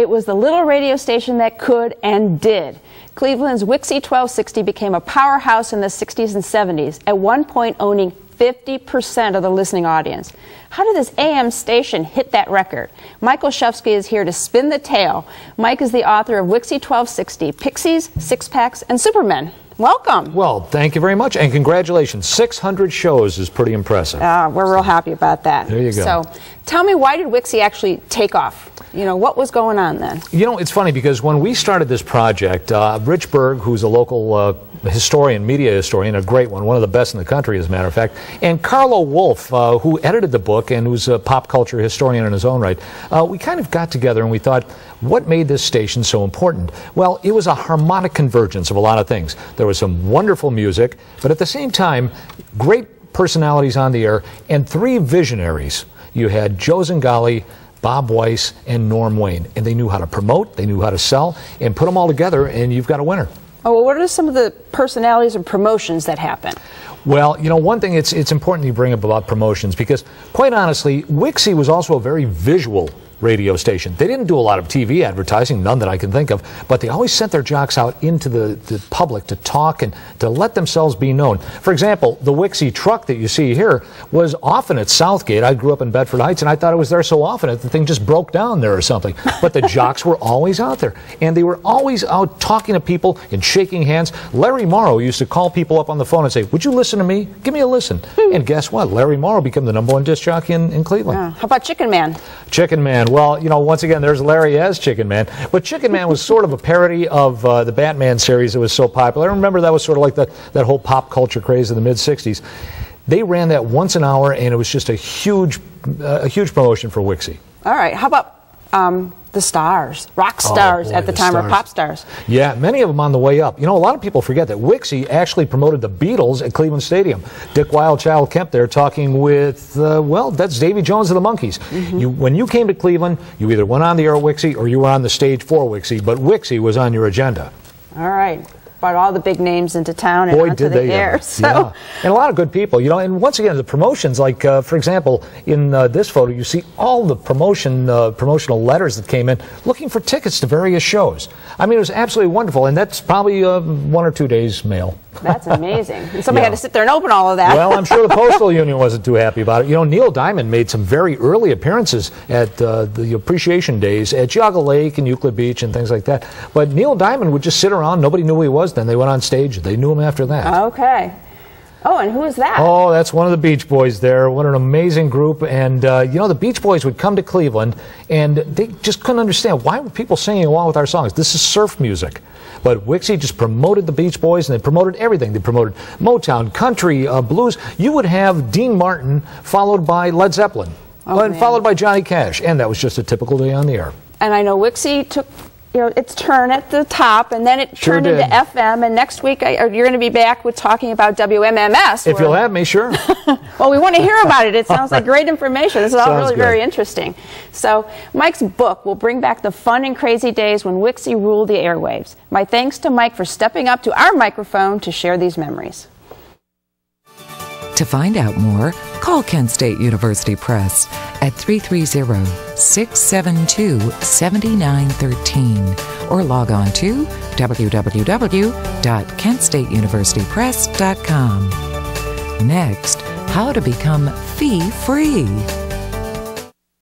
It was the little radio station that could and did. Cleveland's WIXY 1260 became a powerhouse in the 60s and 70s, at one point owning 50% of the listening audience. How did this AM station hit that record? Michael Olszewski is here to spin the tale. Mike is the author of WIXY 1260, Pixies, Six Packs, and Supermen. Welcome. Well, thank you very much, and congratulations. 600 shows is pretty impressive. Uh, we're real happy about that. There you go. So, tell me, why did WIXY actually take off? You know, what was going on then? You know, it's funny because when we started this project, uh, Rich Berg, who's a local uh, historian, media historian, a great one, one of the best in the country, as a matter of fact, and Carlo Wolff, uh, who edited the book and who's a pop culture historian in his own right, uh, we kind of got together and we thought, what made this station so important? Well, it was a harmonic convergence of a lot of things. There was some wonderful music, but at the same time, great personalities on the air and three visionaries. You had Joe Zingale, Bob Weiss, and Norm Wain. And they knew how to promote, they knew how to sell, and put them all together, and you've got a winner. Oh, well, what are some of the personalities and promotions that happen? Well, you know, one thing it's it's important you bring up about promotions because, quite honestly, WIXY was also a very visual radio station. They didn't do a lot of TV advertising, none that I can think of, but they always sent their jocks out into the, the public to talk and to let themselves be known. For example, the WIXY truck that you see here was often at Southgate. I grew up in Bedford Heights and I thought it was there so often that the thing just broke down there or something. But the jocks were always out there and they were always out talking to people and shaking hands. Larry Morrow used to call people up on the phone and say, Would you listen to me? Give me a listen. Hmm. and guess what? Larry Morrow became the number one disc jockey in, in Cleveland. Yeah. How about Chicken Man? Chicken Man. Well, you know, once again, there's Larry as Chicken Man. But Chicken Man was sort of a parody of uh, the Batman series that was so popular. I remember that was sort of like that, that whole pop culture craze in the mid 60s. They ran that once an hour, and it was just a huge, uh, a huge promotion for WIXY. All right. How about um, the stars, rock stars Oh, boy, at the, the time, or pop stars? Yeah, many of them on the way up. You know, a lot of people forget that WIXY actually promoted the Beatles at Cleveland Stadium. Dick Wildchild Kemp there talking with, uh, well, that's Davy Jones of the Monkees. Mm-hmm. You, when you came to Cleveland, you either went on the air at WIXY or you were on the stage for WIXY, but WIXY was on your agenda. All right. Brought all the big names into town and Boy, onto did the they air. So, Yeah. And a lot of good people, you know. And once again, the promotions, like uh, for example, in uh, this photo, you see all the promotion uh, promotional letters that came in looking for tickets to various shows. I mean, it was absolutely wonderful, and that's probably uh, one or two days mail. That's amazing. And somebody Yeah. had to sit there and open all of that. Well, I'm sure the postal union wasn't too happy about it. You know, Neil Diamond made some very early appearances at uh, the appreciation days at Geauga Lake and Euclid Beach and things like that. But Neil Diamond would just sit around. Nobody knew who he was. Then they went on stage. They knew him after that. okay. Oh, and who is that? Oh, that's one of the Beach Boys there. What an amazing group. And, uh, you know, the Beach Boys would come to Cleveland and they just couldn't understand why were people singing along with our songs? This is surf music. But WIXY just promoted the Beach Boys and they promoted everything. They promoted Motown, country, uh, blues. You would have Dean Martin followed by Led Zeppelin. Oh, and man. folled by Johnny Cash. And that was just a typical day on the air. And I know WIXY took you know its turn at the top, and then it Sure turned did. into FM. And next week I, you're going to be back with talking about WMMS. If you'll have me, sure. well, we want to hear about it. It sounds like great information. This is all really good. very interesting. So, Mike's book will bring back the fun and crazy days when WIXY ruled the airwaves. My thanks to Mike for stepping up to our microphone to share these memories. To find out more, call Kent State University Press at 330 672 7913 or log on to www.kentstateuniversitypress.com. Next, how to become fee free.